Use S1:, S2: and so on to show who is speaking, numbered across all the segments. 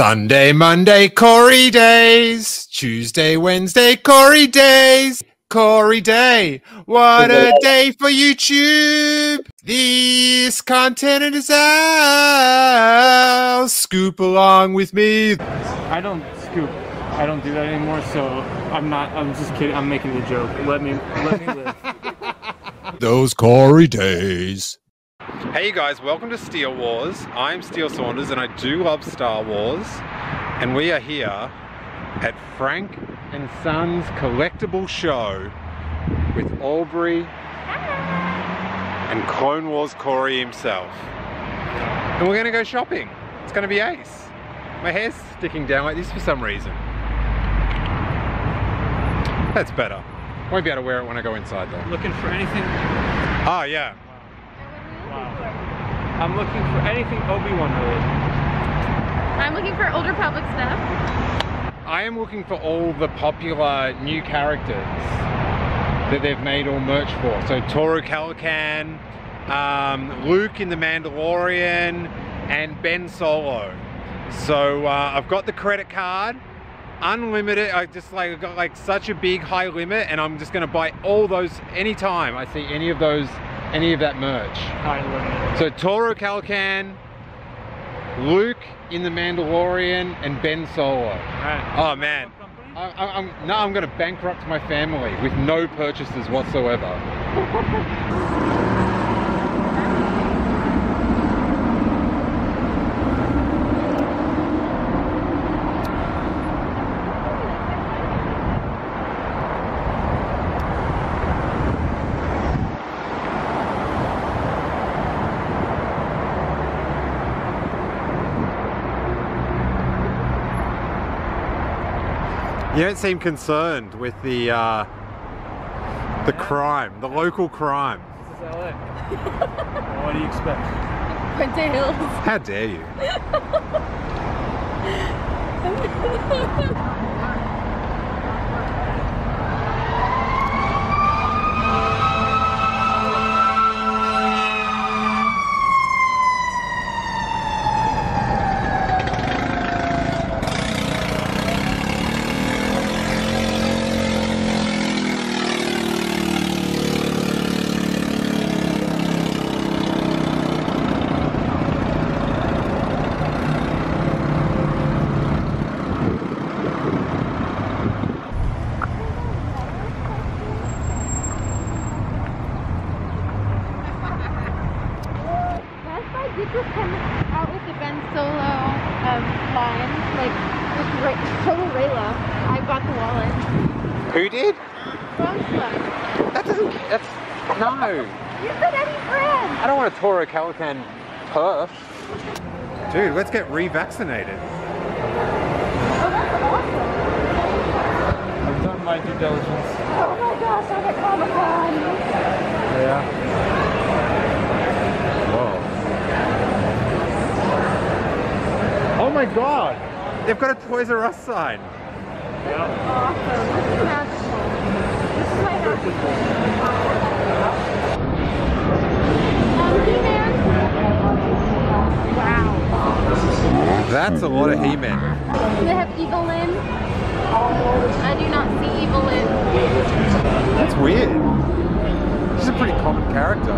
S1: Sunday, Monday, Corey days. Tuesday, Wednesday, Corey days. Corey Day. What a day for YouTube. This content is out. Scoop along with me.
S2: I don't scoop. I don't do that anymore, so I'm not. I'm just kidding. I'm making a joke. Let me let me live.
S1: Those Corey days. Hey you guys, welcome to Steele Wars. I'm Steele Saunders and I do love Star Wars. And we are here at Frank and Sons Collectible Show with Aubree and Clone Wars Corey himself. And we're gonna go shopping. It's gonna be ace. My hair's sticking down like this for some reason. That's better. Won't be able to wear it when I go inside though.
S2: Looking for anything?
S1: Oh yeah.
S2: Wow. I'm looking for anything Obi-Wan related.
S3: I'm looking for Old Republic stuff.
S1: I am looking for all the popular new characters that they've made all merch for. So Toro Calican, um, Luke in The Mandalorian, and Ben Solo. So uh, I've got the credit card, unlimited. I just like I've got like such a big high limit, and I'm just gonna buy all those anytime I see any of those, any of that merch.
S2: High.
S1: So Toro Calican, Luke in The Mandalorian, and Ben Solo.
S2: Right.
S1: Oh man, I, I, I'm now I'm going to bankrupt my family with no purchases whatsoever. You don't seem concerned with the uh, the crime, the local crime.
S2: This is LA. what do you expect?
S3: Puente Hills.
S1: How dare you?
S3: Best Buy did just come out with the Ben Solo um, line, like with Ra- Total Rayla. I bought the wallet.
S1: Who did?
S3: Bronzela.
S1: That doesn't. That's no.
S3: You said any friend.
S1: I don't want a Toro Calican perf. Dude, let's get revaccinated.
S3: Oh, that's awesome.
S2: I've done my due diligence.
S3: Oh my gosh, I'm at Comic Con.
S2: Yeah.
S1: Whoa. Oh my god! They've got a Toys R Us sign.
S2: Yeah.
S3: Awesome. This is magical. This is my happy Um, He-Man. Wow.
S1: That's a lot of He-Man.
S3: Do they have Evil-Lyn? I do not see Evil-Lyn.
S1: That's weird. She's a pretty common character.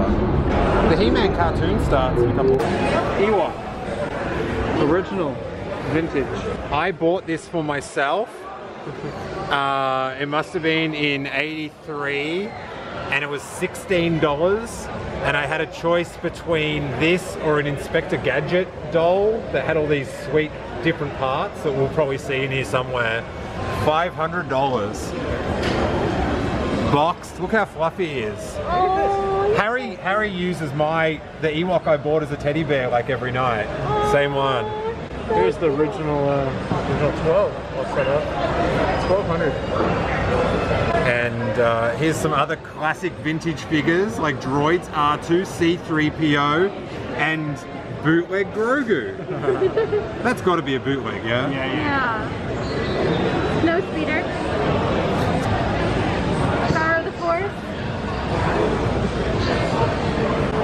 S1: The He-Man cartoon starts in a couple.
S2: Ewok. Original. Vintage.
S1: I bought this for myself. Uh, it must have been in '83, and it was $16. And I had a choice between this or an Inspector Gadget doll that had all these sweet different parts that we'll probably see in here somewhere. $500. Boxed. Look how fluffy he is.
S3: Oh,
S1: Harry Harry uses my the Ewok I bought as a teddy bear like every night. Same one.
S2: Here's the original, uh, original 12 all set up. 1200.
S1: And uh, here's some other classic vintage figures like Droids R2, C3PO, and bootleg Grogu. That's got to be a bootleg, yeah?
S2: Yeah, yeah.
S3: yeah. Snow speeder. Power of the Force.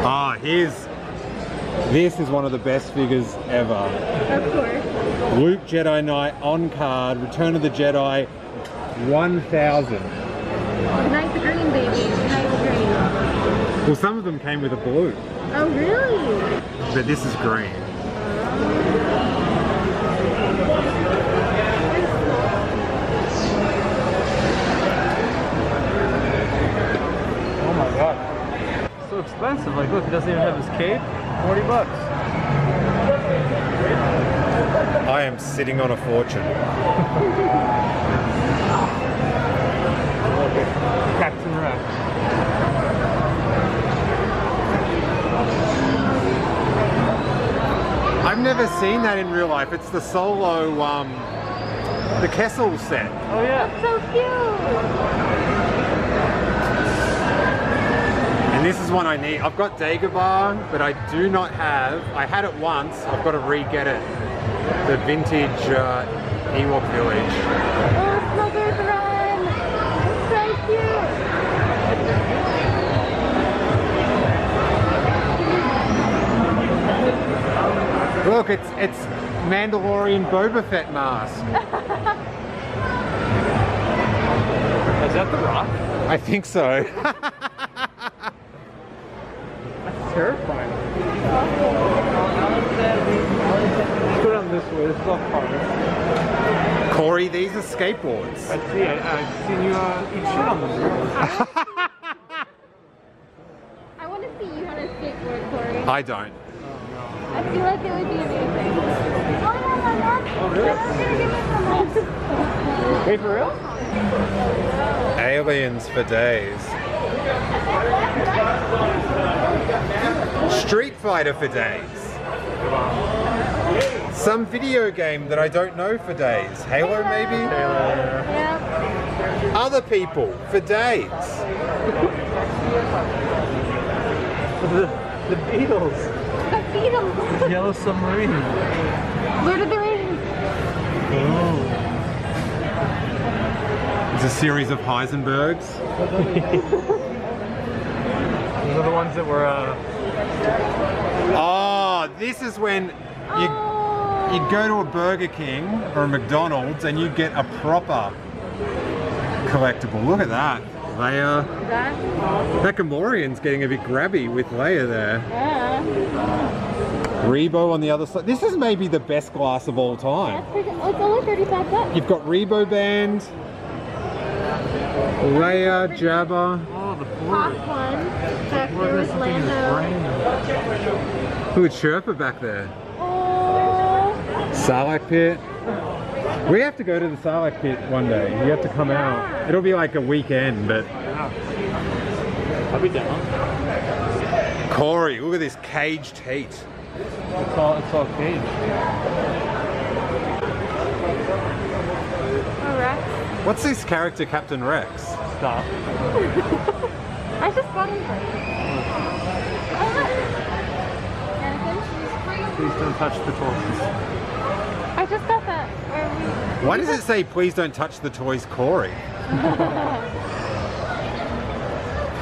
S1: Ah, here's this is one of the best figures ever.
S3: Of course.
S1: Luke Jedi Knight on card, Return of the Jedi, 1000.
S3: Nice green, baby. Nice green.
S1: Well, some of them came with a blue,
S3: Oh, really?
S1: but this is green.
S2: Oh my god. So expensive. Like, look, he doesn't even have his cape. 40 bucks.
S1: I am sitting on a fortune.
S2: Captain Rex.
S1: I've never seen that in real life. It's the solo, um, the Kessel set.
S2: Oh yeah.
S3: That's So cute.
S1: And this is one I need. I've got Dagobah, but I do not have, I had it once, I've got to re-get it. The vintage uh, Ewok Village. Look, it's it's Mandalorian Boba Fett mask.
S2: Is that the rock?
S1: I think so.
S2: That's terrifying. Let's go down this way. This is off cars.
S1: Corey, these are skateboards.
S2: I see. I, I've seen you uh, eat shit on them.
S3: I want to see you on a skateboard, Corey.
S1: I don't.
S3: I feel like it would be amazing. Oh, no, no, no.
S2: Oh, really?
S3: I'm gonna give it some
S2: Wait, for real?
S1: Aliens for days. Street Fighter for days. Some video game that I don't know for days. Halo maybe?
S3: Yep.
S1: Other people for days.
S2: The, the Beatles.
S3: The Beatles.
S2: Yellow Submarine.
S3: Lord of the Rings.
S2: Oh.
S1: It's a series of Heisenbergs.
S2: Those are the ones that were, uh,
S1: Oh, this is when you
S3: Oh.
S1: you'd go to a Burger King or a McDonald's and you'd get a proper collectible. Look at that. Leia.
S3: That?
S1: That Gamorrean's getting a bit grabby with Leia there.
S3: Yeah.
S1: Rebo on the other side. This is maybe the best glass of all time.
S3: That's pretty, oh, it's only 35 bucks.
S1: You've got Rebo Band, Leia, Jabba.
S2: oh, the
S3: Top one. Back
S2: What
S3: there
S2: is
S3: with
S2: something in his
S3: Lando.
S2: brain?
S1: Look Sherpa back there.
S3: Oh.
S1: Sarlacc pit. We have to go to the Sarlacc pit one day. You have to come out. It'll be like a weekend, but
S2: I'll be down.
S1: Corey, look at this caged heat.
S2: It's all, it's all cage.
S3: Oh, Rex.
S1: What's this character, Captain Rex?
S2: Stop.
S3: I just got him. Oh, look. Anakin?
S2: Please don't touch the toys.
S3: I just got that. Where we-
S1: Why does it say, please don't touch the toys, Corey?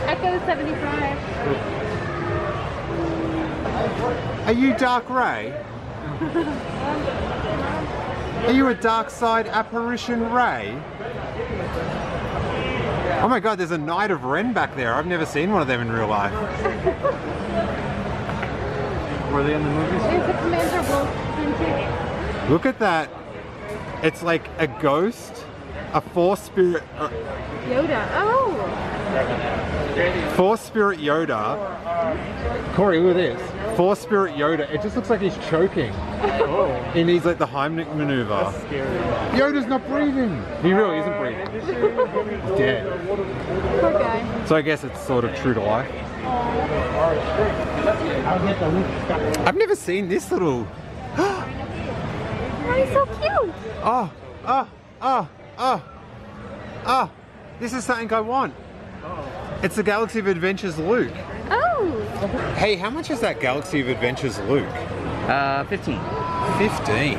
S3: Echo 75.
S1: Are you Dark Rey? Are you a dark side apparition Rey? Oh my god, there's a Knight of Ren back there. I've never seen one of them in real life.
S2: Were they in the movies?
S3: There's a Commander Wolf.
S1: Look at that. It's like a ghost, a force spirit, uh,
S3: Yoda. Oh!
S1: force spirit Yoda. Corey, look at this. Force spirit Yoda. It just looks like he's choking.
S2: Oh,
S1: He needs like the Heimlich maneuver.
S2: scary.
S1: Yoda's not breathing. He really isn't breathing. He's dead.
S3: Poor guy.
S1: So I guess it's sort of true to life. I've never seen this little.
S3: Oh, he's so cute.
S1: Oh, oh, oh, oh, oh. This is something I want. It's the Galaxy of Adventures Luke.
S3: Oh!
S1: Hey, how much is that Galaxy of Adventures Luke?
S4: Uh, 15.
S1: 15.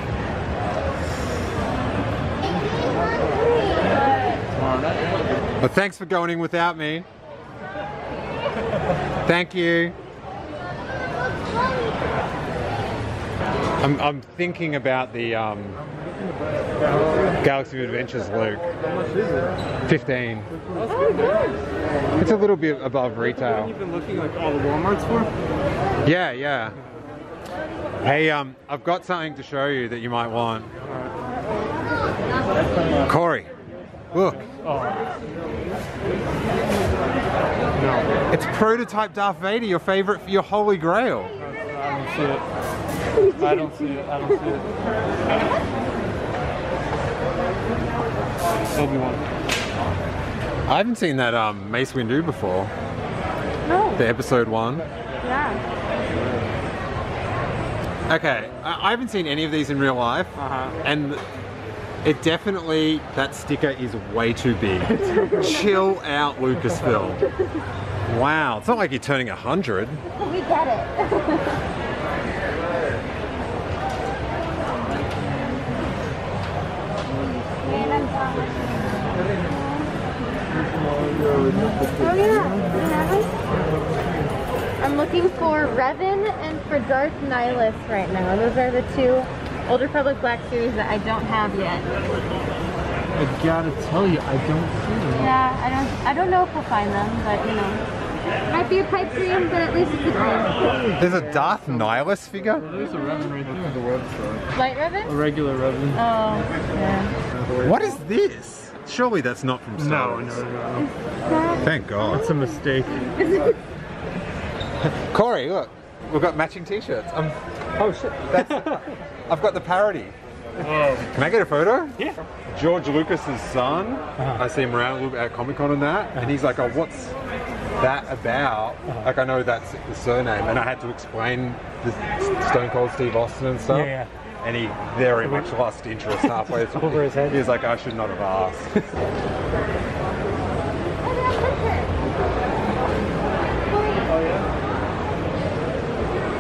S1: Well, thanks for going in without me. Thank you. I'm, I'm thinking about the um, Galaxy of Adventures Luke.
S2: How much is it?
S1: 15.
S3: Oh, good.
S1: It's a little bit above retail.
S2: You've been looking like all the WalMarts for?
S1: Yeah, yeah. Hey, um, I've got something to show you that you might want. Corey, look.
S2: Oh. No,
S1: It's prototype Darth Vader, your favorite, your holy grail.
S2: I don't see it. I don't see it. I don't see it. Obi-Wan.
S1: I haven't seen that um, Mace Windu before,
S3: No.
S1: the episode one.
S3: Yeah.
S1: Okay, I I haven't seen any of these in real life,
S2: Uh-huh.
S1: and it definitely, that sticker is way too big. Chill out, Lucasfilm. Wow, it's not like you're turning a 100.
S3: We get it. Man, I'm done. Oh yeah, I'm looking for Revan and for Darth Nihilus right now. Those are the two Old Republic Black Series that I don't have yet.
S2: I gotta tell you, I don't see them.
S3: Yeah, I don't I don't know if we'll find them, but you know. Might be a pipe dream, but at least it's a dream.
S1: There's a Darth Nihilus figure?
S2: There's a Revan right there. The website.
S3: Light
S2: A
S3: Revan?
S2: regular Revan.
S3: Oh, yeah.
S1: What is this? Surely that's not from Star
S2: No,
S1: Wars.
S2: no, no, no.
S1: Thank God.
S2: It's a mistake.
S1: Corey, look, we've got matching t-shirts. Um,
S2: Oh shit.
S1: that's, I've got the parody.
S2: Oh.
S1: Can I get a photo?
S2: Yeah.
S1: George Lucas's son. I see him around a little bit at Comic Con and that, and he's like, "Oh, what's that about?" Like, I know that's the surname, and I had to explain the Stone Cold Steve Austin and stuff.
S2: Yeah,
S1: And he very much lost interest halfway through.
S2: Over his head.
S1: He was like, "I should not have asked."
S2: Oh yeah.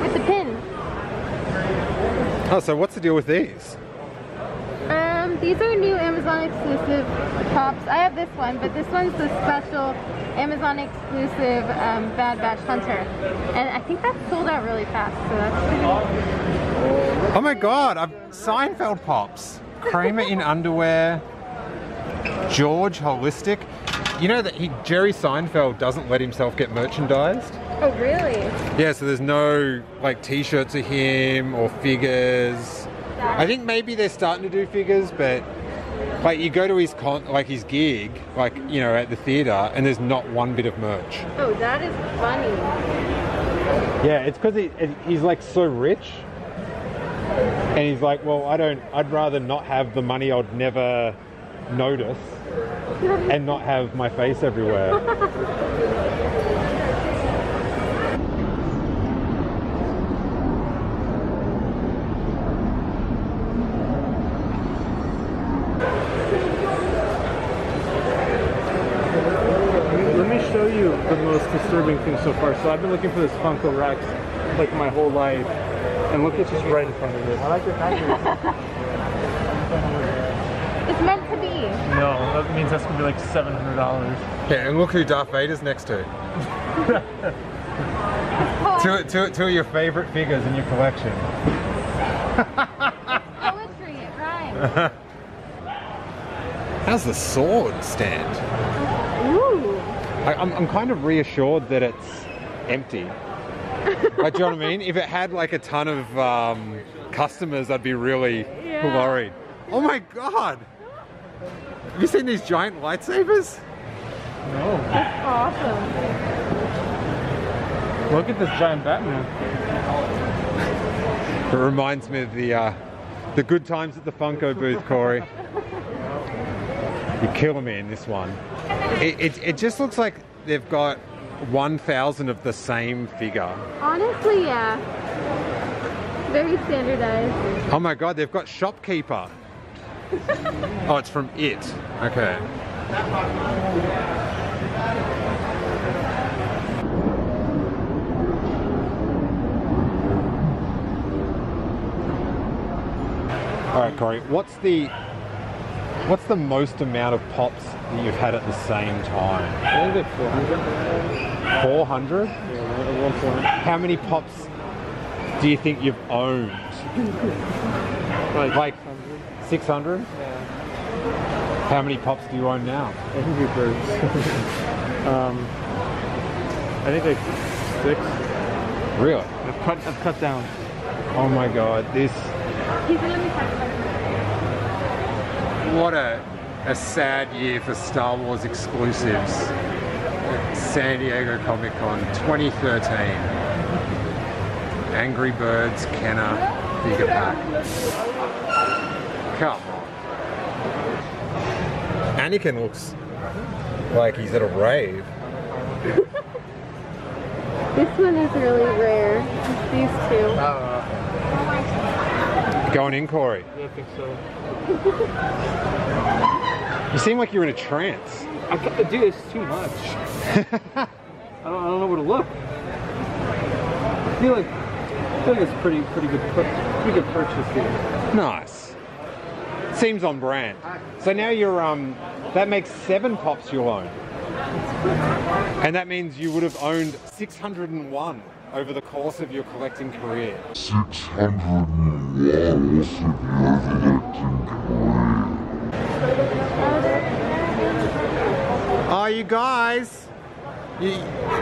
S3: With the pin.
S1: oh, so what's the deal with these?
S3: Um, these are new Amazon exclusive tops. I have this one, but this one's the special Amazon exclusive um, Bad Batch Hunter. And I think that sold out really fast, so that's pretty
S1: Oh my God! I've Seinfeld pops. Kramer in underwear. George holistic. You know that he Jerry Seinfeld doesn't let himself get merchandised.
S3: Oh, really?
S1: Yeah, so there's no like t-shirts of him or figures. I think maybe they're starting to do figures, but like you go to his con like his gig, like you know at the theater, and there's not one bit of merch.
S3: Oh, that is funny.
S1: Yeah, it's because he, he's like so rich, and he's like, well, I don't. I'd rather not have the money I'd never notice, and not have my face everywhere.
S2: Let me show you the most disturbing thing so far. So I've been looking for this Funko Rex like my whole life. And look, it's just right in front of it. I like your country.
S3: It's meant to be.
S2: No, that means that's gonna be like seven hundred dollars.
S1: yeah, and look who Darth Vader's next to. Two, two, two of your favorite figures in your collection.
S3: poetry, it rhymes.
S1: How's the sword stand?
S3: Ooh.
S1: I, I'm, I'm kind of reassured that it's empty. like, do you know what I mean? If it had like a ton of um, customers, I'd be really
S3: Yeah.
S1: worried. Oh my god! Have you seen these giant lightsabers?
S2: No.
S3: That's awesome.
S2: Look at this giant Batman.
S1: It reminds me of the uh, the good times at the Funko booth, Corey. You're killing me in this one. It, it, it just looks like they've got 1,000 of the same figure.
S3: Honestly, yeah. Very standardized.
S1: Oh my god, they've got shopkeeper. oh, it's from it. Okay. All right, Corey. What's the what's the most amount of pops that you've had at the same time?
S2: I think it's 400.
S1: 400?
S2: Yeah, at one point.
S1: How many pops do you think you've owned?
S2: Like,
S1: Like
S2: 600.
S1: 600?
S2: Yeah.
S1: How many pops do you own now?
S2: Angry Birds. um, I think like six.
S1: Really?
S2: I've cut, I've cut down.
S1: Oh my god, this
S3: He's gonna be talking
S1: what a a sad year for Star Wars exclusives. at San Diego Comic Con 2013. Angry Birds Kenner Figure Pack. Come on. Anakin looks like he's at a rave.
S3: This one is really rare. These two.
S1: Uh, Going in, Corey.
S2: Yeah, I think so.
S1: You seem like you're in a trance.
S2: I ca- dude, it's too much. I don't, I don't know where to look. I feel like, I feel like it's pretty, pretty good, pretty good purchase here.
S1: Nice. Seems on brand. So now you're um that makes seven pops you'll own. And that means you would have owned 601 over the course of your collecting career.
S3: 601.
S1: Oh, you guys, you,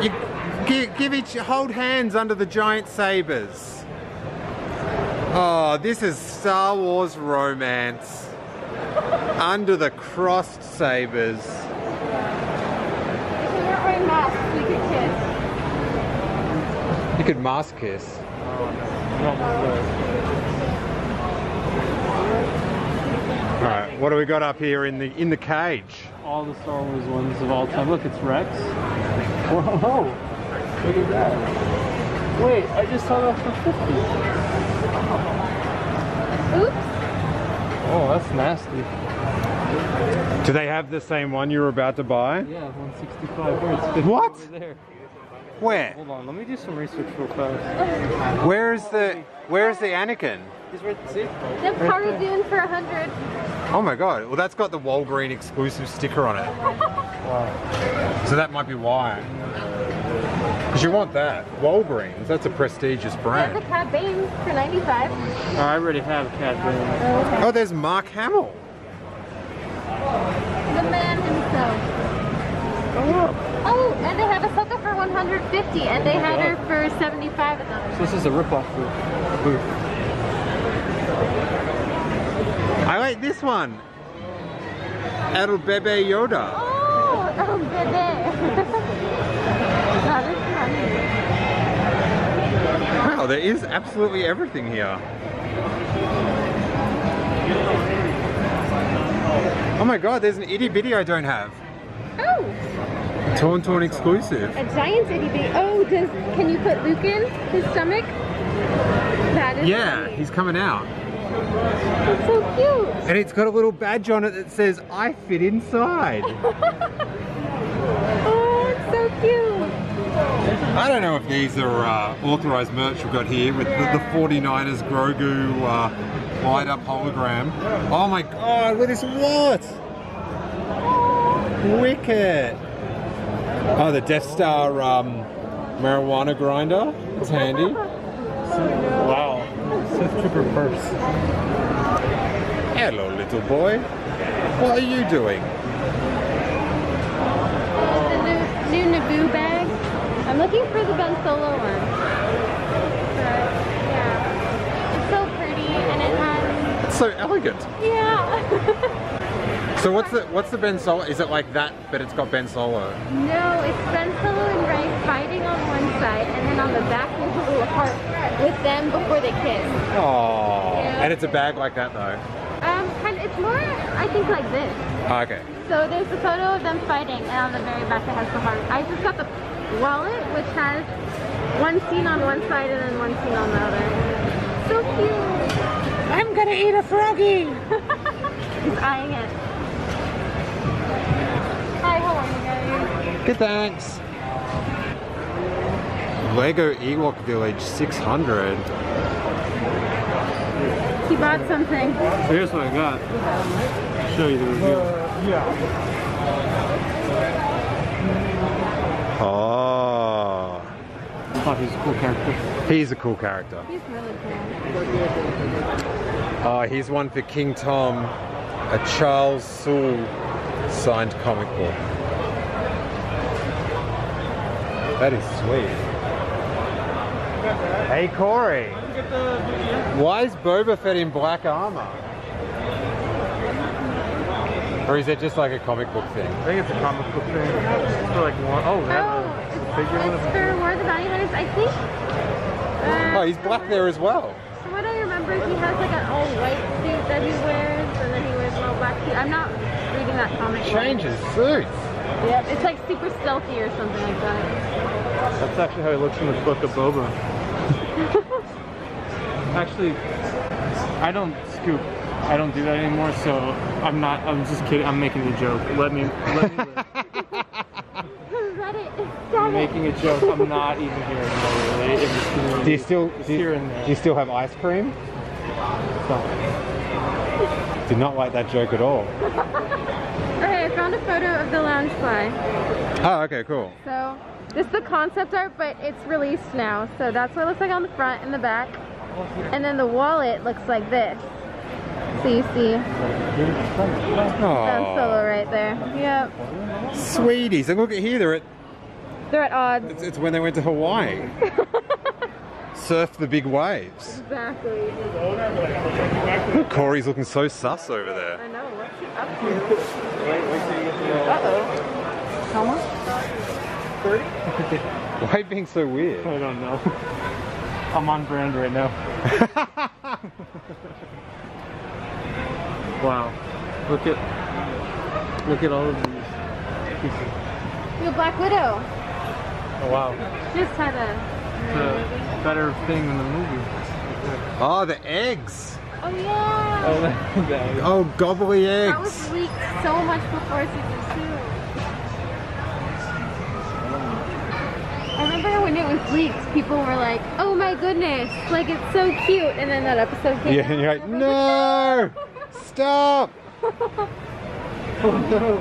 S1: you give, give each hold hands under the giant sabers. Oh, this is Star Wars romance under the crossed sabers.
S3: If we weren't wearing masks, we could kiss.
S1: You could mask kiss. All right, what do we got up here in the in the cage?
S2: All the Star Wars ones of all time. Look, it's Rex. Whoa, look at that. Wait, I just saw that for 50.
S3: Oops.
S2: Oh, that's nasty.
S1: Do they have the same one you were about to buy?
S2: Yeah, 165 here. It's 50
S1: What?
S2: Over.
S1: Where?
S2: Hold on, let me do some research real fast.
S1: Where is the Where is the Anakin?
S2: He's right see?
S3: The Cara Dune for a hundred.
S1: Oh my god! Well, that's got the Walgreen exclusive sticker on it,
S2: Wow.
S1: so that might be why. Because you want that Walgreens. That's a prestigious brand.
S3: There's a
S1: brand.
S3: Cad Bane for 95.
S2: Oh, I already have Cad Bane.
S3: Oh, okay.
S1: Oh, there's Mark Hamill.
S3: The man himself.
S2: Oh,
S3: Oh, and they have a Ahsoka for 150, and they had her for 75 of them.
S2: So this is a ripoff booth. booth.
S1: I like this one. El Bebe Yoda.
S3: Oh, oh, bebe. that is funny.
S1: Wow, there is absolutely everything here. Oh my god, there's an itty bitty I don't have.
S3: Oh,
S1: Tauntaun exclusive.
S3: a giant itty bitty. Oh, does can you put Luke in his stomach? That is
S1: Yeah,
S3: funny.
S1: he's coming out.
S3: That's so cute.
S1: And it's got a little badge on it that says, I fit inside.
S3: Oh, it's so cute.
S1: I don't know if these are uh, authorized merch we've got here with the, the 49ers Grogu uh, light up hologram. Oh my god, look at this wallet! Wicked! Oh, the Death Star um, marijuana grinder. It's handy.
S2: Wow. Sith Trooper purse.
S1: Hello, little boy. What are you doing?
S3: The new, new Naboo bag. I'm looking for the Ben Solo one. But, yeah. It's so pretty, and it has,
S1: It's so elegant.
S3: yeah.
S1: So what's the what's the Ben Solo? Is it like that, but it's got Ben Solo?
S3: No, it's Ben Solo and Rey fighting on one side, and then on the back there's a little heart with them before they kiss.
S1: Oh,
S3: Yeah.
S1: and it's a bag like that though.
S3: Um, kind it's more, I think, like this.
S1: Oh, okay.
S3: So there's a photo of them fighting, and on the very back it has the heart. I just got the wallet, which has one scene on one side and then one scene on the other. So cute. I'm gonna eat a froggy. He's eyeing it.
S1: Good thanks. Lego Ewok Village 600.
S3: He bought something.
S2: Here's what I got. I'll show you the review. Ah.
S1: Oh.
S2: thought he was a cool character.
S1: He's a cool character.
S3: He's really cool.
S1: Ah, oh, here's one for King Tom, a Charles Soule signed comic book. That is sweet. Hey Corey, why is Boba Fett in black armor? Or is it just like a comic book thing?
S2: I think it's a comic book thing. It's for like one. Oh, they
S3: Oh,
S2: a
S3: it's,
S2: figure
S3: it's for War of the Bounty Hunters. I think. Uh,
S1: Oh, he's black there as well.
S3: From what I remember, he has like an all white suit that he wears, and then he wears an all black suit. I'm not reading that comic. book.
S1: Changes suits.
S3: Yep, it's like super stealthy or something like that.
S2: That's actually how he looks in the book of Boba. actually, I don't scoop. I don't do that anymore, so I'm not. I'm just kidding. I'm making a joke. Let me. Let me live. I'm making a joke. I'm not even here anymore, really. In this.
S1: Do you still
S2: Just
S1: do you,
S2: here and there.
S1: do you still have ice cream?
S2: So,
S1: Did not like that joke at all.
S3: Found a photo of the Loungefly.
S1: Oh, okay, cool.
S3: So this is the concept art, but it's released now. So that's what it looks like on the front and the back. And then the wallet looks like this. So you see Solo right there. Yep.
S1: sweeties. And look at here, they're at,
S3: They're at odds.
S1: it's, it's when they went to Hawaii. Surf the big waves.
S3: Exactly.
S1: Look, Corey's looking so sus over there.
S3: I know. What's he up to? Uh-oh. How much? 30?
S1: Why are you being so weird?
S2: I don't know. I'm on brand right now. wow. Look at look at all of these pieces.
S3: You're Black Widow.
S2: Oh wow.
S3: Just had a.
S2: It's a better thing in the movie.
S1: Oh, the eggs.
S3: Oh yeah.
S2: Oh, that, that
S1: Oh, gobbly
S3: That was
S1: eggs.
S3: leaked so much before season remember when it was leaked, people were like, "Oh my goodness, like it's so cute," and then that episode came
S1: Yeah,
S3: out.
S1: and you're like,
S3: everyone's
S1: no! Stop!
S2: Oh no,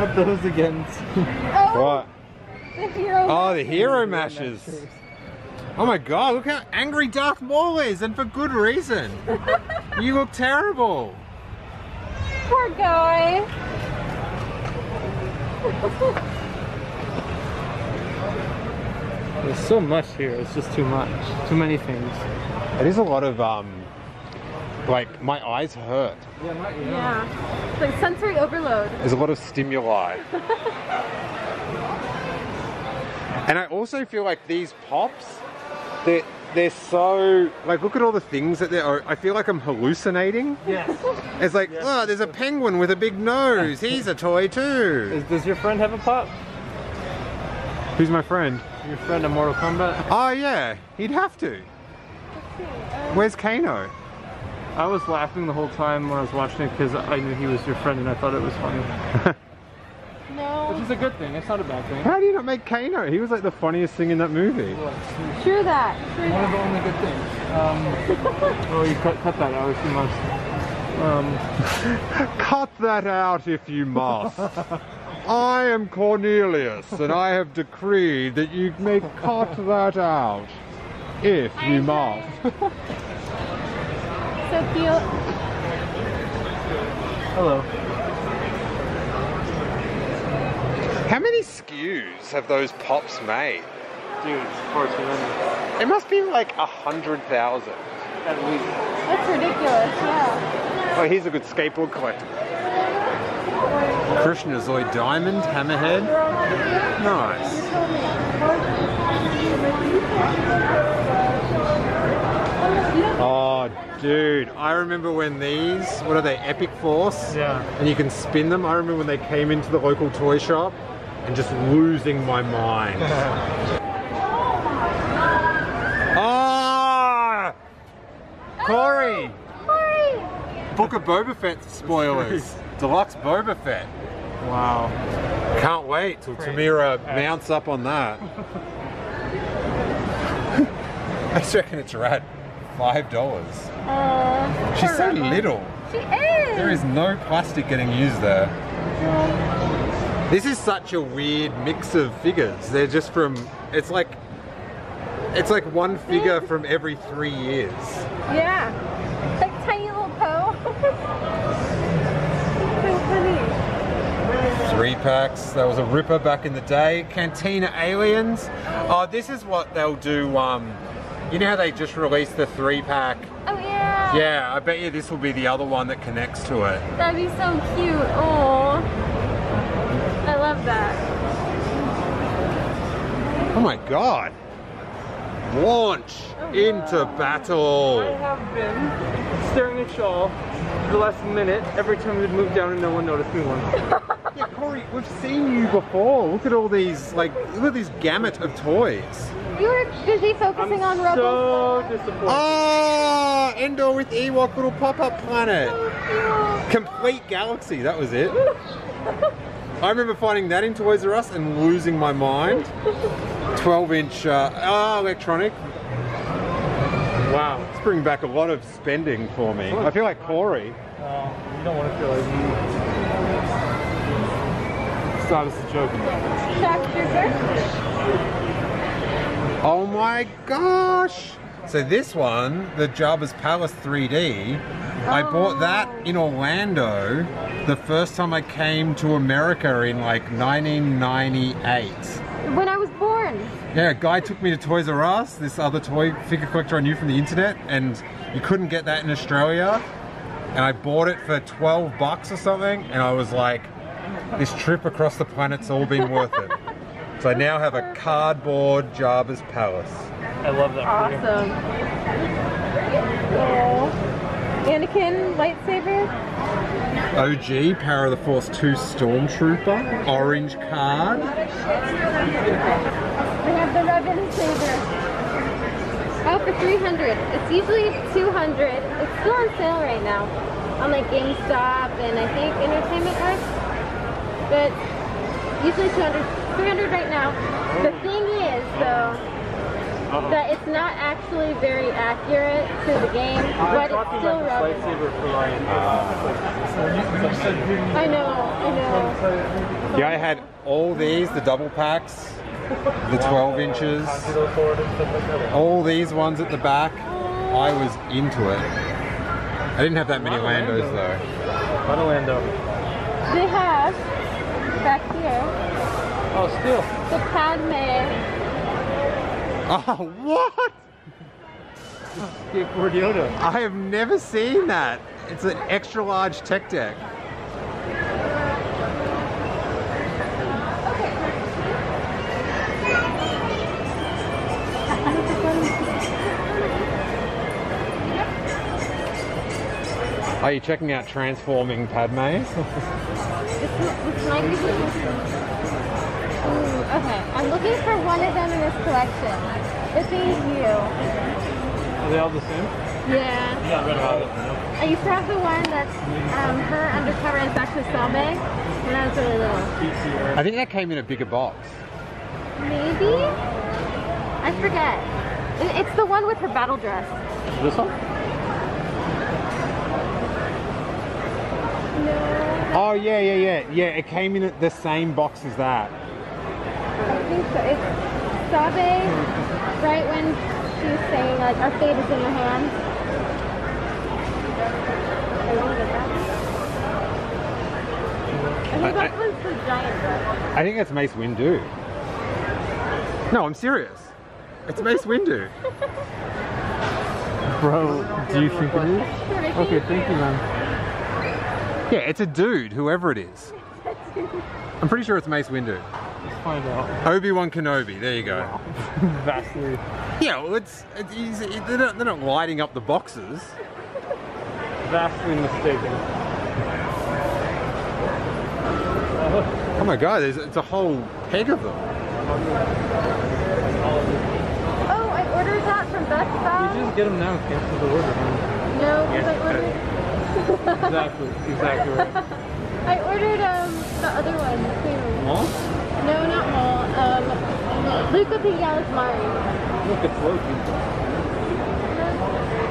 S2: not those again.
S3: oh,
S1: What?
S3: the hero.
S1: Oh, the hero mashes. Oh my god, look how angry Darth Maul is, and for good reason. you look terrible.
S3: Poor guy.
S2: There's so much here. It's just too much. Too many things.
S1: It is a lot of, um, like, my eyes hurt.
S2: Yeah, not
S3: Yeah. It's like sensory overload.
S1: There's a lot of stimuli. and I also feel like these pops, they're, they're so, like, look at all the things that they're, I feel like I'm hallucinating.
S2: Yes.
S1: It's like, oh, there's a penguin with a big nose. He's a toy too.
S2: Is, does your friend have a pop?
S1: Who's my friend?
S2: Your friend in Mortal Kombat?
S1: Oh yeah, he'd have to. Where's Kano?
S2: I was laughing the whole time when I was watching it because I knew he was your friend and I thought it was funny. no. Which
S3: No.
S2: is a good thing. It's not a bad thing.
S1: How do you not make Kano? He was like the funniest thing in that movie.
S3: True that. True
S2: One of the only good things. Um, oh, you cut, cut that out if you must. Um,
S1: Cut that out if you must. I am Cornelius, and I have decreed that you may cut that out if
S3: I
S1: you
S3: agree.
S1: must.
S3: So cute.
S2: hello.
S1: How many SKUs have those pops made?
S2: Dude, of course, remember.
S1: It must be like a hundred thousand.
S2: At least.
S3: That's ridiculous. Yeah.
S1: Oh, here's a good skateboard collectible. Krishna Zoid Diamond, Hammerhead. Nice. Oh, dude. I remember when these, what are they, Epic Force?
S2: Yeah.
S1: And you can spin them. I remember when they came into the local toy shop and just losing my mind. Ah! Corey!
S3: Corey.
S1: Book of Boba Fett spoilers. Deluxe Boba Fett.
S2: Wow.
S1: Can't wait till Tamira mounts up on that. I just reckon it's rad. Five dollars.
S3: Uh,
S1: She's so little.
S3: She is.
S1: There is no plastic getting used there. This is such a weird mix of figures. They're just from. It's like It's like one figure from every three years.
S3: Yeah.
S1: Three packs. That was a ripper back in the day. Cantina Aliens. Oh, this is what they'll do. Um, you know how they just released the three pack?
S3: Oh yeah.
S1: Yeah, I bet you this will be the other one that connects to it.
S3: That'd be so cute. Oh. I love that.
S1: Oh my god. Launch
S3: Oh,
S1: into battle.
S2: I have been staring at Shaw for the last minute every time we'd move down and no one noticed me once.
S1: Yeah, Corey, we've seen you before. Look at all these, like, look at this gamut of toys.
S3: You were busy focusing
S2: I'm
S3: on Rebel.
S2: so disappointed.
S1: Ah, Endor with Ewok little pop-up planet.
S3: So
S1: Complete galaxy, that was it. I remember finding that in Toys R Us and losing my mind. 12 inch, uh, ah, electronic. Wow, it's bringing back a lot of spending for me. I feel like Corey.
S2: Oh, you don't want to feel like me. Stop, it's a joke.
S3: Shock trooper.
S1: Oh my gosh! So this one, the Jabba's Palace 3D, I bought that oh. in Orlando the first time I came to America in like 1998.
S3: When I was born.
S1: Yeah, a guy took me to Toys R Us, this other toy figure collector I knew from the internet, and you couldn't get that in Australia. And I bought it for 12 bucks or something, and I was like, this trip across the planet's all been worth it. So I now have a cardboard Jabba's Palace.
S2: I love that.
S3: Awesome. Oh. Anakin lightsaber.
S1: OG, Power of the Force 2 Stormtrooper, orange card.
S3: We have the Revan saber. Oh, for 300. It's usually 200. It's still on sale right now on like GameStop and I think Entertainment Earth. But usually 200. 300 right now. The oh. thing is, though, uh-huh. that it's not actually very accurate to the game, but it's still
S2: about
S3: relevant.
S2: lightsaber for Ryan.
S3: Uh, I know, I know.
S1: Yeah, I had all these, the double packs, the 12 inches, all these ones at the back. I was into it. I didn't have that many Landos though.
S2: Not Orlando.
S3: They have back here
S2: Oh, still.
S3: the Padme.
S1: Oh, what?
S2: Skateboard Yoda.
S1: I have never seen that. It's an extra large tech deck. Are you checking out Transforming Padme?
S3: This, this might be the Ooh, okay. I'm looking for one of them in this collection. The thing is you.
S2: Are they all the same?
S3: Yeah.
S2: Yeah, I read about it.
S3: I used to have the one that's um, her undercover as actually Sabe when I was really little.
S1: I think that came in a bigger box.
S3: Maybe? I forget. It's the one with her battle dress.
S2: This one?
S3: No.
S1: Oh yeah, yeah, yeah, yeah. It came in the same box as that.
S3: I think so. It's Sabe right when she's saying like our fate is in your hands. I wanna get that. I think that was the giant dress.
S1: I think that's Mace Windu. No, I'm serious. It's Mace Windu.
S2: Bro, do you think it is? Okay, thank you, man.
S1: Yeah, it's a dude, whoever it is. I'm pretty sure it's Mace Windu.
S2: Let's find out.
S1: Obi-Wan Kenobi, there you go.
S2: Vastly.
S1: Yeah, well, it's, it's he's, they're, not, they're not lighting up the boxes.
S2: Vastly mistaken.
S1: Oh my god, there's, it's a whole peg of them.
S3: Oh, I ordered that from Best Buy.
S2: You just get them now and cancel the order. man.
S3: No, because I ordered.
S2: Exactly, exactly right.
S3: I ordered um the other one too.
S2: Huh?
S3: No, not Maul. Um, Luca Pigalis Mari.
S2: Look, it's Loki.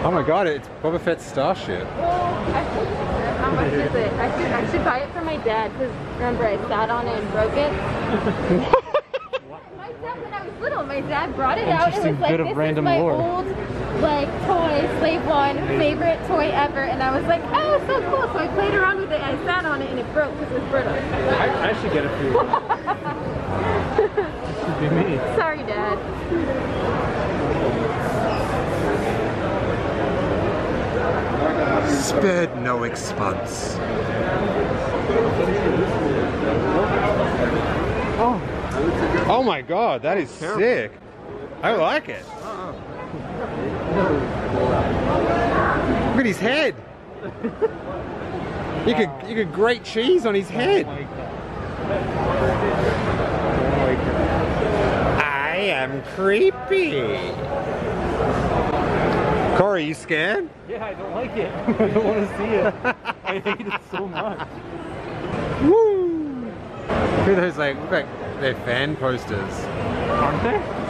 S1: Oh my god, it's Boba Fett's starship.
S3: Well, I should, how much is it? I should I should buy it for my dad because remember I sat on it and broke it. my dad when I was little, my my dad brought it out. It was like, this is my lore. old like toy, Slave One, favorite toy ever. And I was like, oh, so cool. So I played around with it. I sat on it and it broke because it was brittle.
S2: I, I should get it for you. should be me.
S3: Sorry, Dad.
S1: Spared no expense. Oh. Oh my god, that is sick. I like it. Uh-huh. Look at his head. You could you could grate cheese on his head. I am creepy. Corey, you scared?
S2: Yeah, I don't like it. I don't want to see it. I hate it so much.
S1: Woo! Look at those like look like they're fan posters.
S2: Aren't they?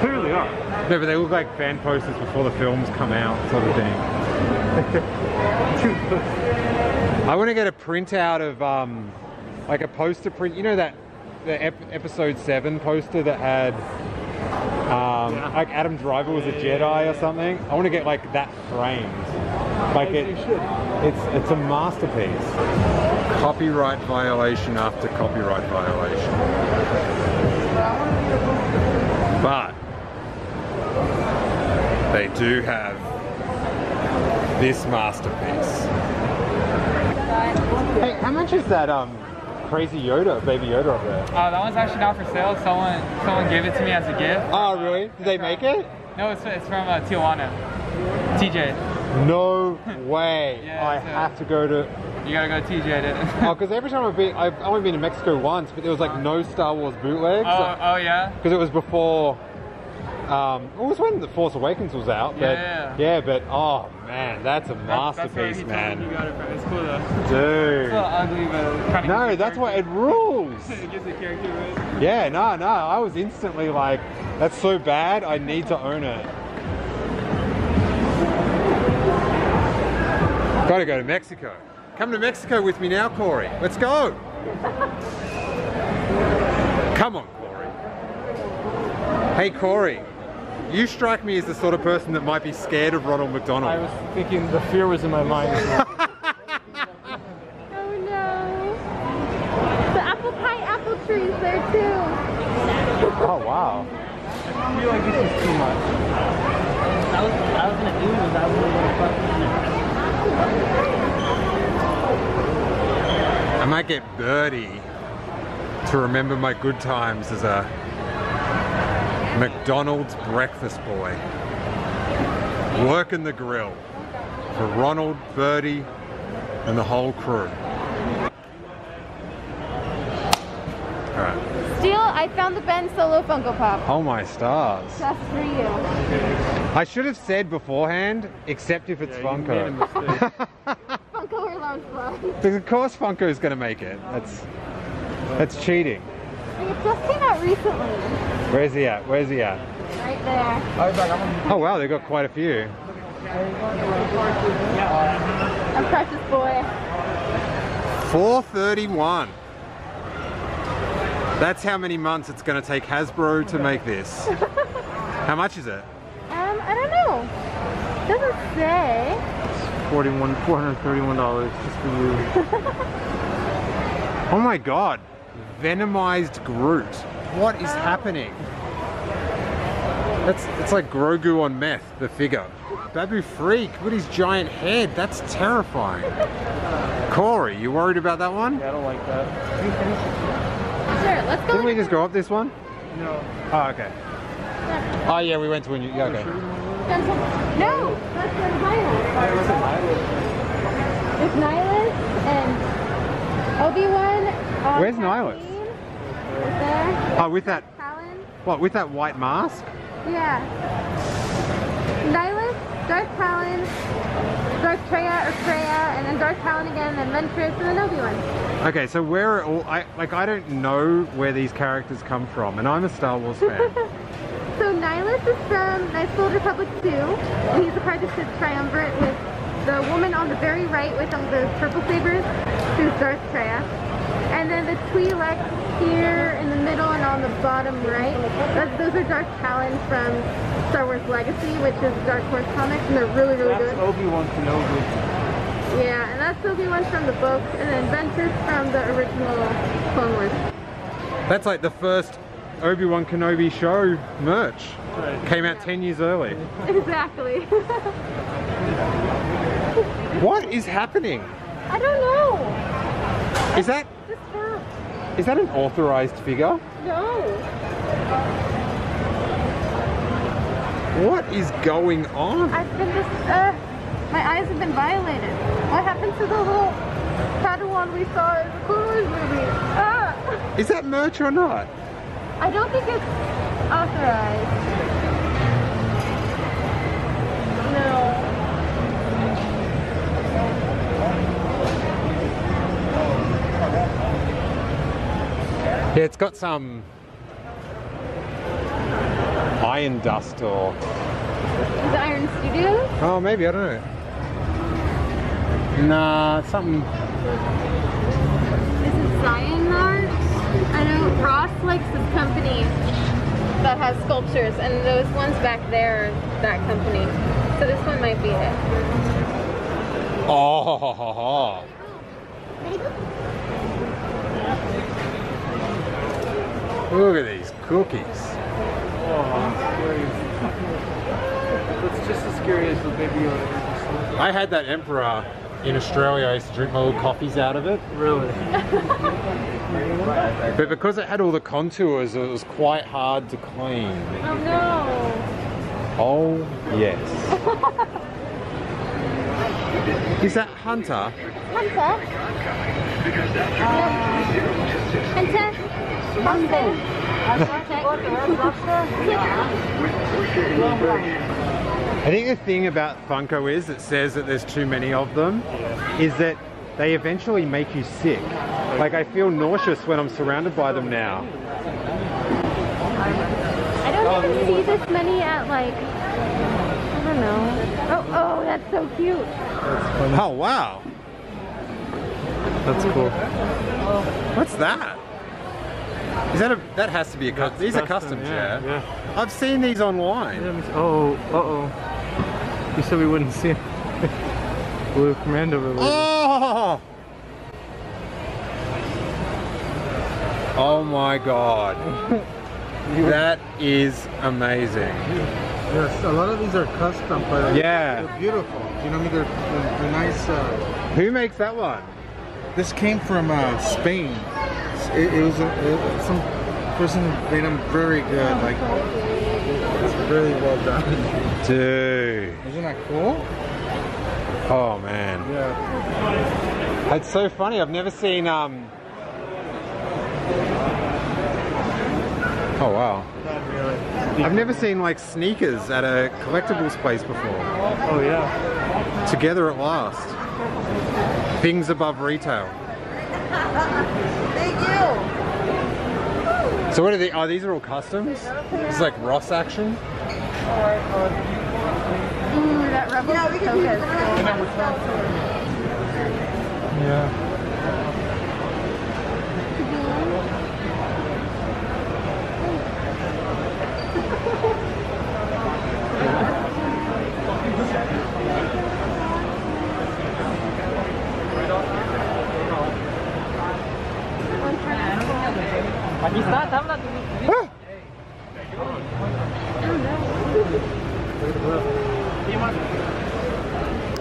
S2: Clearly are.
S1: No, but they look like fan posters before the films come out, sort of thing. I want to get a printout of um, like a poster print. You know that the ep episode seven poster that had um, yeah. like Adam Driver was a Jedi or something. I want to get like that framed. Like it, it's it's a masterpiece. Copyright violation after copyright violation. But they do have this masterpiece. Hey, how much is that um crazy Yoda, baby Yoda up there?
S4: Uh, that one's actually not for sale. Someone someone gave it to me as a gift.
S1: Oh, really? Did they make it?
S4: No, it's, it's from uh, Tijuana. TJ.
S1: No way.
S4: yeah,
S1: I so have to go to...
S4: You gotta go to TJ, didn't
S1: Oh, because every time I've been... I've only been to Mexico once, but there was like no Star Wars bootlegs.
S4: Oh, oh yeah?
S1: Because it was before... Um, it was when The Force Awakens was out, but
S4: yeah,
S1: yeah, but oh man, that's a masterpiece,
S4: that's
S1: man.
S4: You got it from. It's cool though.
S1: Dude.
S4: It's ugly, but kind of.
S1: No, that's why it rules.
S4: it gives character right.
S1: Yeah, no, no. I was instantly like, that's so bad. I need to own it. Gotta go to Mexico. Come to Mexico with me now, Corey. Let's go. Come on, Corey. Hey, Corey. You strike me as the sort of person that might be scared of Ronald McDonald.
S2: I was thinking the fear was in my mind.
S3: oh no. The apple pie apple trees there too.
S1: Oh wow.
S2: I feel like this is too much. I was, I was gonna do was I was gonna
S1: I might get Birdie to remember my good times as a McDonald's breakfast boy. Working the grill for Ronald, Birdie, and the whole crew. Alright.
S3: Steele, I found the Ben Solo Funko Pop.
S1: Oh my stars.
S3: Just for you.
S1: I should have said beforehand, except if it's
S2: yeah,
S1: Funko.
S3: Funko or Lounge
S1: Because of course Funko is going to make it. That's, that's cheating.
S3: It just came out recently.
S1: Where's he at? Where's he at?
S3: Right there.
S1: Oh wow, they've got quite a few.
S3: A precious boy.
S1: 431. That's how many months it's going to take Hasbro to make this. how much is it?
S3: Um, I don't know. doesn't say.
S2: 41 $431 just for you.
S1: oh my god. Venomized Groot. What is oh. happening? That's it's like Grogu on meth, the figure. Babu Frik with his giant head. That's terrifying. Corey, you worried about that one?
S2: Yeah, I don't like that.
S3: Sure, let's go.
S1: Didn't we just go up this one?
S2: No.
S1: Oh, okay. Oh yeah, we went to a new. Yeah, okay.
S3: No, that's the Nihilus. It's Nihilus and Obi-Wan.
S1: Where's Nihilus?
S3: there.
S1: Oh, with that. What, with that white mask?
S3: Yeah. Nihilus, Darth Talon, Darth Traya or Freya, and then Darth Talon again, and then Ventress, and then Obi-Wan.
S1: Okay, so where are all, I, like, I don't know where these characters come from, and I'm a Star Wars fan.
S3: so Nihilus is from Knights of Republic 2, and he's a part of the Triumvirate with the woman on the very right with all the purple sabers, who's Darth Traya. And then the Twi'lek here in the middle and on the bottom right, those are Darth Talon from Star Wars Legacy, which is Dark Horse comics, and they're really, really
S2: That's
S3: good.
S2: Obi-Wan Kenobi.
S3: Yeah, and that's Obi-Wan from the books, and then Ventress from the original Clone Wars.
S1: That's like the first Obi-Wan Kenobi show merch.
S2: Right.
S1: Came out 10 years early.
S3: Exactly.
S1: What is happening?
S3: I don't know.
S1: Is that
S3: For
S1: is that an authorized figure?
S3: no.
S1: What is going on?
S3: I've been just uh, my eyes have been violated. What happened to the little Padawan we saw in the Clone Wars movie? Ah!
S1: Is that merch or not?
S3: I don't think it's authorized.
S1: Yeah, it's got some iron dust or
S3: Is it Iron Studios?
S1: oh maybe I don't know. Nah, something.
S3: This is Cyanart. I know Ross likes this company that has sculptures, and those ones back there are that company. So this one might be it.
S1: Oh, look at these cookies.
S2: Oh, I'm. It's just as scary as the baby Yoda.
S1: I had that emperor in Australia. I used to drink my little coffees out of it.
S2: Really?
S1: But because it had all the contours, it was quite hard to clean.
S3: Oh no!
S1: Oh, yes. Is that Hunter?
S3: Hunter? Uh, Hunter? Hunter?
S1: I think the thing about Funko is it says that there's too many of them, is that they eventually make you sick. Like I feel nauseous when I'm surrounded by them now.
S3: I don't even see this many at like, I don't know. Oh, oh, that's so cute.
S2: That's funny.
S1: Oh wow.
S2: That's cool. Oh.
S1: What's that? Is that a that has to be a custom? These are customs, yeah.
S2: Yeah.
S1: I've seen these online.
S2: yeah oh, uh oh. You said we wouldn't see him. Blue Commando related.
S1: Oh! Oh my god. that is amazing.
S5: Yes, a lot of these are custom, but
S1: Yeah.
S5: they're beautiful. You know what I mean? They're, they're, they're nice. Uh,
S1: Who makes that one?
S5: this came from uh, Spain. It, it was a, it, some person made them very good. Like it's really well done.
S1: Dude.
S5: Isn't that cool?
S1: Oh man.
S5: Yeah.
S1: That's so funny. I've never seen um Oh wow.
S2: Really.
S1: I've never seen like sneakers at a collectibles place before.
S2: Oh yeah.
S1: Together at last. Things above retail.
S6: Thank you.
S1: So what are they? Oh, these are all customs. It's like Ross action.
S3: Ooh, that Rebel
S6: Yeah, we can do
S3: Ahsoka is cool.
S2: Yeah.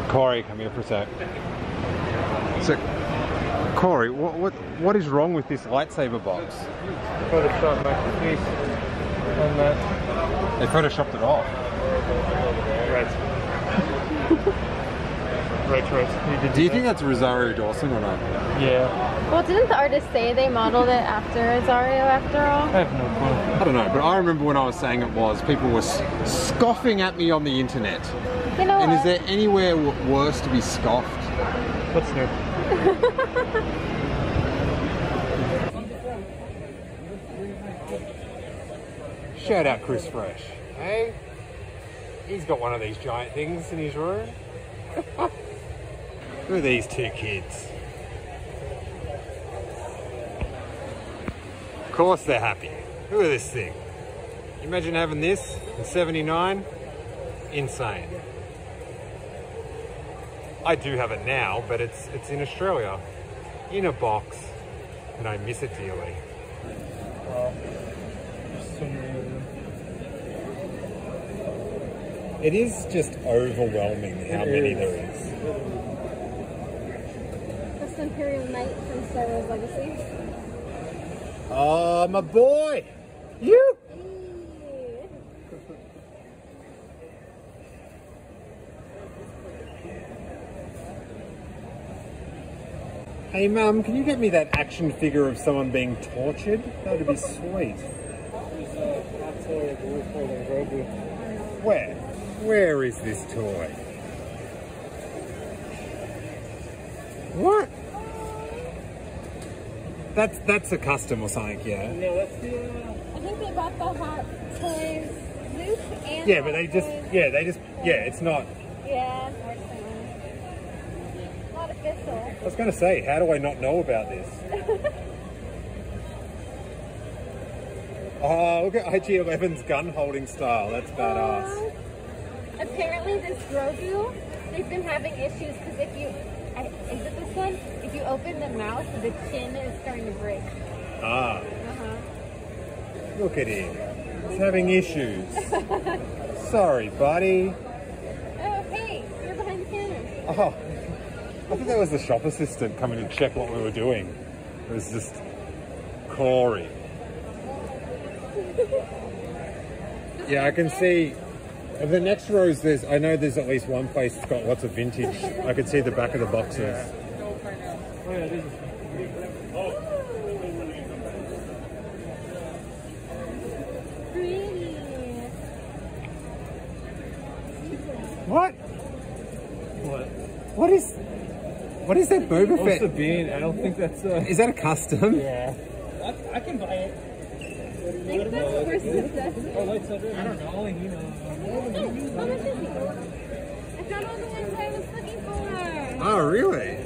S1: Corey, come here for a sec. So, Corey, what what what is wrong with this lightsaber box?
S2: Photoshop my face on that.
S1: They photoshopped it off.
S2: Right. right, right. You did
S1: Do you think that's Rosario Dawson or not?
S2: Yeah.
S3: Well, didn't the artist say they modeled it after Rosario after all?
S2: I have no clue.
S1: I don't know, but I remember when I was saying it was, people were scoffing at me on the internet.
S3: You know
S1: And is there anywhere w- worse to be scoffed?
S2: What's new?
S1: Shout out Chris Fresh. Hey, he's got one of these giant things in his room. Look at these two kids. Of course they're happy. Look at this thing. Imagine having this in 79. Insane. I do have it now, but it's it's in Australia, in a box, and I miss it dearly. It is just overwhelming how
S2: It
S1: many
S2: is.
S1: there is.
S3: This Imperial Knight from Star Wars Legacy.
S1: Oh, my boy! You! Hey, Mum, can you get me that action figure of someone being tortured? That would be sweet. Where? Where is this toy? What? That's that's a custom or something, yeah.
S2: Yeah, that's the. Uh,
S3: I think they bought the Hot Toys and
S1: Yeah, but they just yeah, they just yeah, it's not
S3: Yeah, unfortunately. Not official.
S1: I was gonna say, how do I not know about this? oh, look at IG11's gun holding style. That's badass.
S3: Apparently, this Grogu, they've been having issues because if you, is it this one? If you open the mouth, the chin is starting to break.
S1: Ah. Look at him. He's having issues. Sorry, buddy.
S3: Oh, hey, you're behind the camera.
S1: Oh, I think that was the shop assistant coming to check what we were doing. It was just Corey. Yeah, I can see. of The next rows, there's. I know there's at least one place that's got lots of vintage. I can see the back of the boxes.
S2: oh yeah, this is.
S3: Pretty.
S1: What?
S2: What?
S1: What is? What is that Boba
S2: Oh,
S1: Fett?
S2: Sabine. I don't think that's. Uh,
S1: Is that a custom?
S2: yeah. I, I can buy it.
S3: I think that's for success.
S2: Oh, lightsaber. I don't know. Only he knows.
S3: Oh, how much is he? I found all the ones I was looking for.
S1: Oh, really?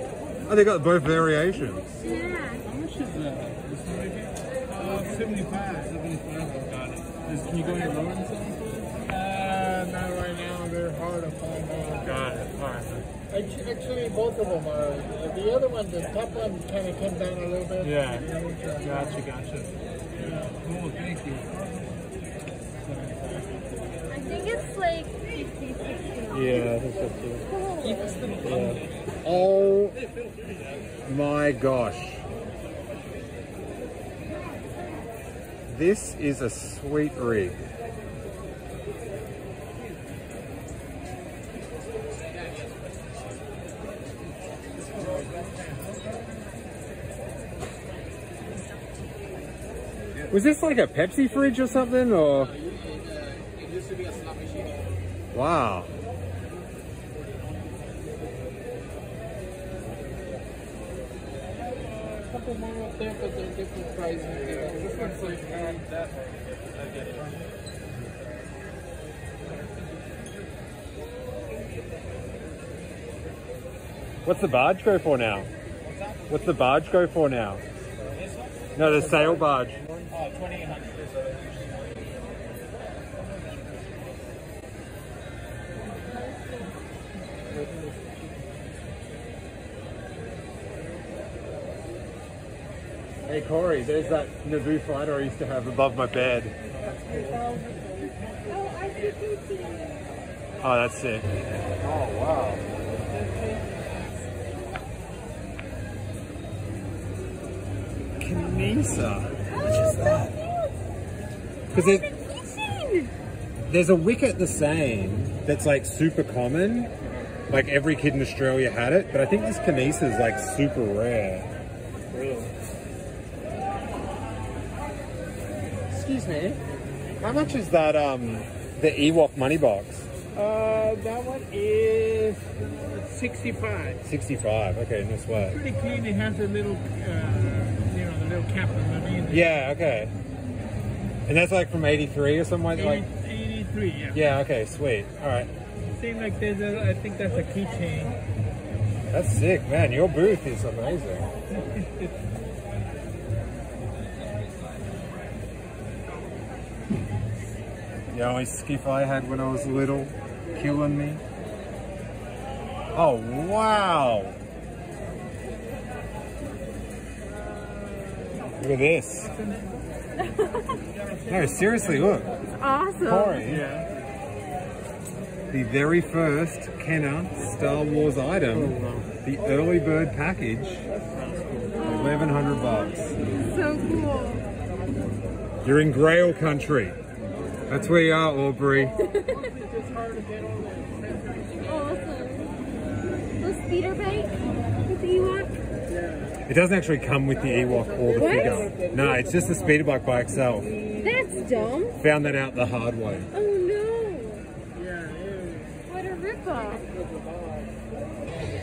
S1: Oh, they got both variations.
S3: Yeah.
S2: How much is that? This one right here? Uh, 75. 75. Got it. Is, can you go any lower than 75? Uh, not right now. They're hard to find out. Got it. Alright.
S5: Actually, both of them are. The other one, the top one, kind of came down a little bit.
S2: Yeah. Gotcha, gotcha. Yeah. Cool, thank you.
S3: I think it's like 50, 60.
S2: Yeah, I think so too. Yeah.
S1: Oh my gosh. This is a sweet rig. Was this like a Pepsi fridge or something or? Wow.
S5: A they're different prices. This one's like around that.
S1: What's the barge go for now? What's the barge go for now? No, the sail barge.
S2: 2800.
S1: Hey Corey, there's that Naboo fighter I used to have above my bed.
S3: Oh.
S1: Oh, that's sick. Oh, wow. Kneesaa.
S3: Oh, so
S1: Because
S3: cute. Keychain.
S1: there's a Wicket the same that's like super common. Like every kid in Australia had it, but I think this Kneesaa is like super rare.
S2: Really?
S1: Excuse me. How much is that um the Ewok money box?
S2: Uh, that one is 65.
S1: 65. Okay, no sweat.
S2: Pretty clean. It has a little, uh, you know, the little cap underneath.
S1: Yeah, okay. And that's like from 83 or something like that?
S2: Like, 83, yeah.
S1: Yeah, okay, sweet. All right.
S2: Seems like there's a, I think that's a keychain.
S1: That's sick, man. Your booth is amazing. the only skiff I had when I was little, killing me. Oh, wow. Look at this. no, seriously, look.
S3: It's awesome.
S1: Corey.
S2: Yeah.
S1: The very first Kenner Star Wars item, oh, the early bird package, 1100 bucks.
S3: So cool.
S1: You're in Grail country. That's where you are, Aubree.
S3: Awesome. Little speeder bike with the Ewok.
S1: It doesn't actually come with the Ewok or the
S3: What?
S1: figure. No, it's just the speeder bike by itself.
S3: That's dumb.
S1: Found that out the hard way.
S3: Oh no. What a ripoff.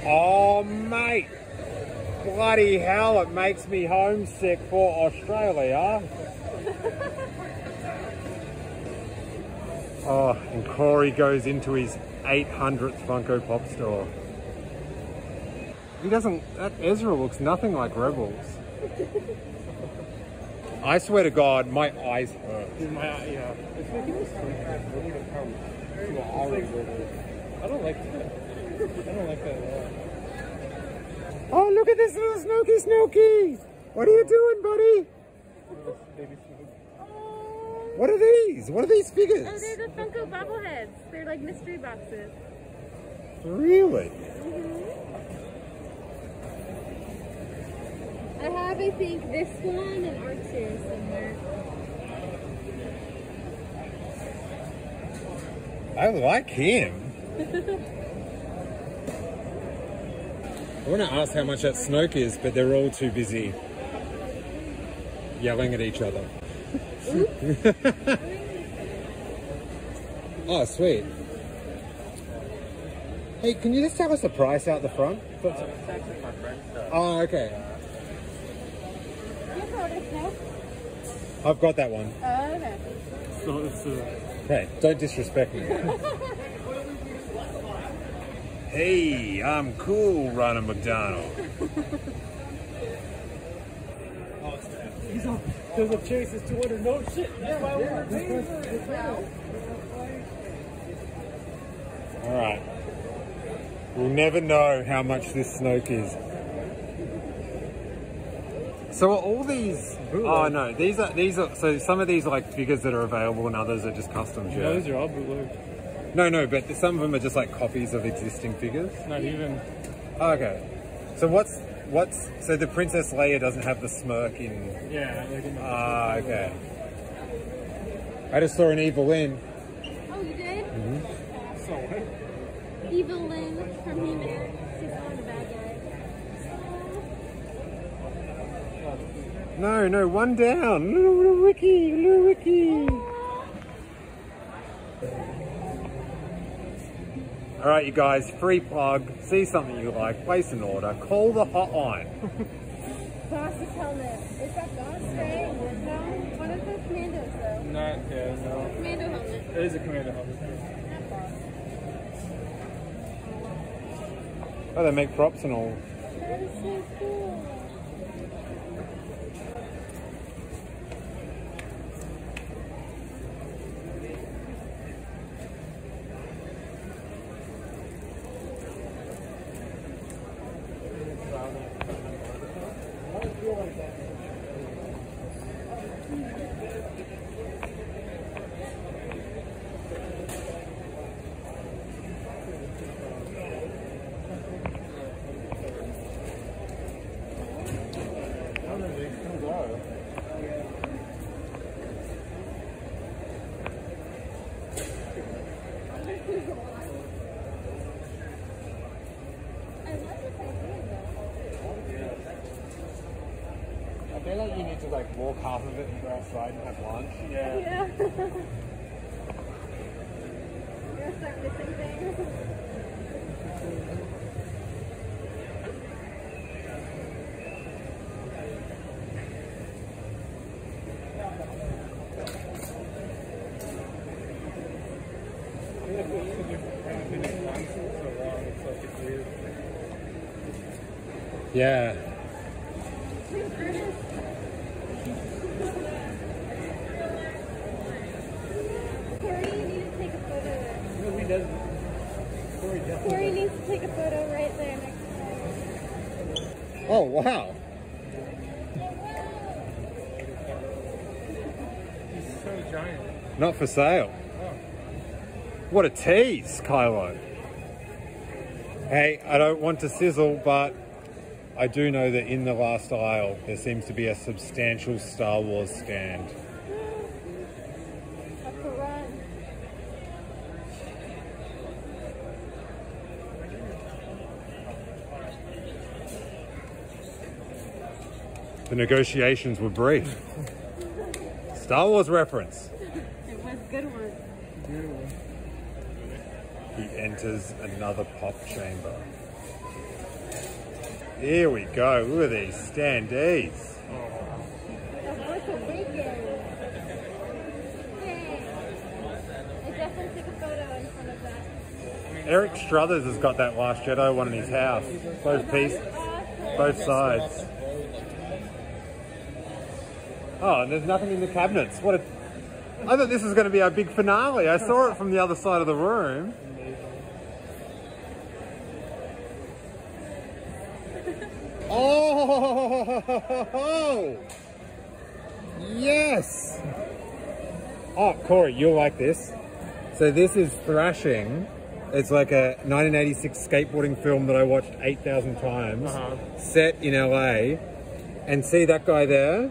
S1: Oh, mate. Bloody hell, it makes me homesick for Australia. oh, and Corey goes into his 800th Funko Pop store. He doesn't, that Ezra looks nothing like Rebels. I swear to God, my eyes hurt.
S2: My, yeah. It's making this contract really to come to a horror movie. I don't like that. I don't like that at all.
S1: Oh, look at this little Snooky Snooky! What are you doing, buddy? What are these? What are these figures?
S3: Oh,
S1: figures?
S3: they're the Funko bobbleheads. They're like mystery boxes.
S1: Really? Mm-hmm.
S3: I have, I think, this one and Archer somewhere.
S1: I like him. I want to ask how much that Snoke is, but they're all too busy yelling at each other. oh, sweet. Hey, can you just tell us the price out the front? Oh, okay.
S3: You got?
S1: I've got that one.
S3: Oh, okay.
S2: So it's uh,
S1: Hey, don't disrespect me. hey, I'm cool, Ronald McDonald.
S2: there's a chase. It's 200. No shit. That's why we're paying for it.
S1: All right. We'll never know how much this Snoke is. So are all these? Oh no, these are these are. So some of these are like figures that are available, and others are just customs.
S2: Yeah,
S1: Yeah.
S2: those are all bootleg.
S1: No, no, but some of them are just like copies of existing figures.
S2: Not even.
S1: Oh, okay. So what's what's so the Princess Leia doesn't have the smirk in
S2: Yeah, like in the.
S1: Ah, okay. I just saw an Evil-Lyn.
S3: Oh, you did?
S2: so what?
S3: Evil-Lyn from He-Man. She's not the bad guy.
S1: No, no, one down. Little, little Ricky, little Ricky. All right, you guys, free plug. See something you like, place an order, call the hotline.
S3: Boss's helmet. Is that Boss, right? No? What is this? Commando's, though.
S2: Not, yeah, no.
S3: Commando helmet.
S2: It is a commander helmet.
S3: Not Boss.
S1: Oh, they make props and all.
S3: That is so cool.
S1: Walk half of it and go outside and have lunch.
S2: Yeah.
S3: Yeah. You're gonna start missing things.
S1: Yeah.
S3: Who's Brutus? Corey?
S2: does. Corey does.
S3: Corey needs to take a photo right there next to him.
S1: Oh, wow.
S2: He's so giant.
S1: Not for sale. What a tease, Kylo. Hey, I don't want to sizzle, but I do know that in the last aisle there seems to be a substantial Star Wars stand. The negotiations were brief. Star Wars reference.
S3: It was a good one.
S1: He enters another pop chamber. Here we go. Look at these standees. Eric Struthers has got that Last Jedi one in his house. Both pieces, both sides. Oh, and there's nothing in the cabinets. What a... I thought this was going to be our big finale. I saw it from the other side of the room. Oh! Yes! Oh, Corey, you'll like this. So this is Thrashing. It's like a 1986 skateboarding film that I watched 8,000 times,
S2: Uh-huh.
S1: set in LA. And see that guy there?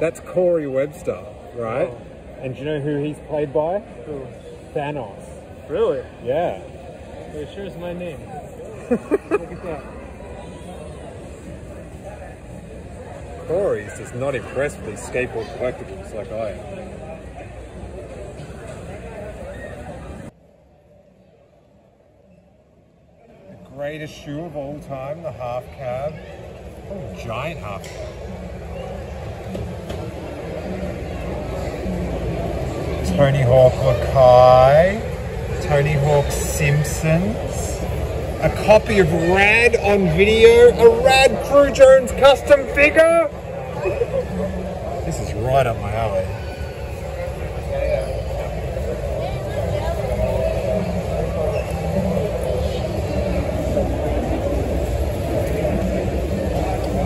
S1: That's Corey Webster, right?
S2: Oh.
S1: And do you know who he's played by?
S2: Cool.
S1: Thanos.
S2: Really?
S1: Yeah.
S2: It sure is my name. Look at that.
S1: Corey's just not impressed with these skateboard collectibles like I am. The greatest shoe of all time, the half cab. Oh, giant half cab. Tony Hawk Lakai, Tony Hawk Simpsons, a copy of Rad on video, a Rad Cru Jones custom figure. This is right up my alley.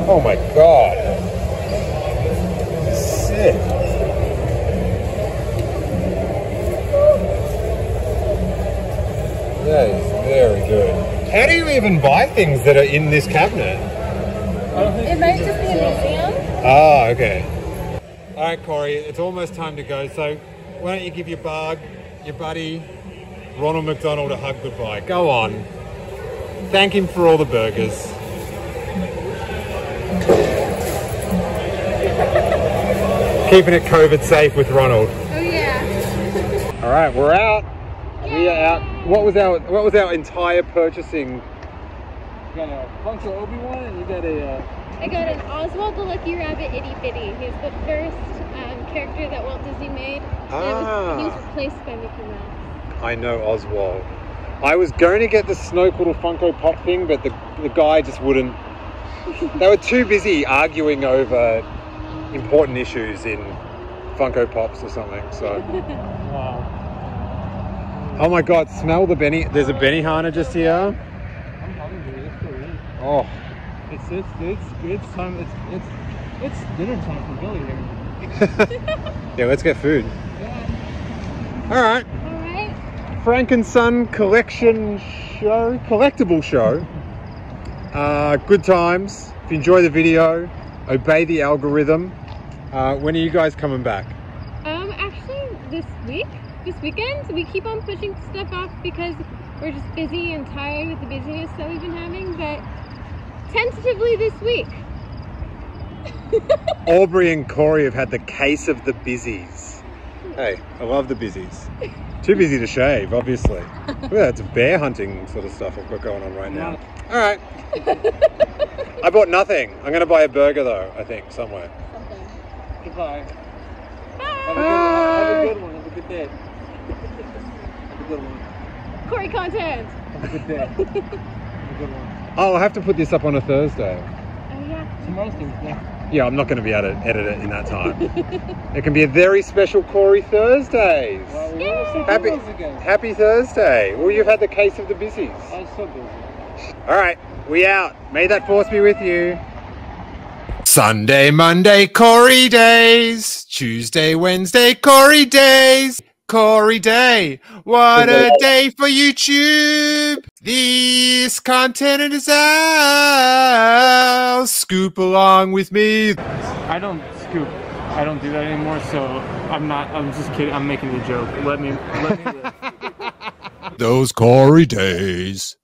S1: Oh my god. Sick. That is very good. How do you even buy things that are in this cabinet?
S3: It might just be a museum.
S1: Ah, okay. All right, Corey, it's almost time to go. So why don't you give your bug, your buddy, Ronald McDonald a hug goodbye? Go on. Thank him for all the burgers. Keeping it COVID safe with Ronald.
S3: Oh yeah.
S1: All right, we're out. We are out. What was our What was our entire purchasing?
S2: You got a Funko Obi-Wan and you got a, uh,
S3: I got an Oswald the Lucky Rabbit itty bitty. He's the first um, character that Walt Disney made. And it was, he was
S1: Ah.
S3: replaced by Mickey Mouse.
S1: I know Oswald. I was going to get the Snoqualm Funko Pop thing, but the, the guy just wouldn't. They were too busy arguing over important issues in Funko Pops or something. So,
S2: wow.
S1: oh my God, smell the Benny. There's a Benihana just here.
S2: I'm hungry. Let's go eat.
S1: Oh,
S2: It's it's it's it's time. It's it's it's dinner time for Billy here.
S1: yeah. Let's get food. All right.
S3: All right.
S1: Frank and Son collection show, collectible show. Uh, good times. If you enjoy the video, obey the algorithm. Uh, when are you guys coming back?
S3: Um, actually, this week, this weekend, we keep on pushing stuff off because we're just busy and tired with the busyness that we've been having. But tentatively this week.
S1: Aubree and Corey have had the case of the busies. Hey, I love the busies. Too busy to shave, obviously. Look at that, it's bear hunting sort of stuff I've got going on right now. All right. I bought nothing. I'm going to buy a burger though, I think, somewhere.
S2: Goodbye. Have a, good, have a good one. Have a good day. have a good one.
S3: Corey content.
S2: Have a good day. have a good one.
S1: Oh, I'll have to put this up on a Thursday.
S3: Oh yeah.
S2: Tomorrow's Thursday.
S1: Yeah, I'm not going to be able to edit it in that time. it can be a very special Corey Thursdays. happy, happy Thursday. Well, you've had the case of the busies.
S2: I was so busy.
S1: All right, we out. May that force be with you. Sunday, Monday, Corey days. Tuesday, Wednesday, Corey days. Corey Day. What a day for YouTube. This content is ours. Scoop along with me.
S2: I don't scoop. I don't do that anymore, so I'm not, I'm just kidding. I'm making a joke. Let me, let me live.
S1: Those Corey days.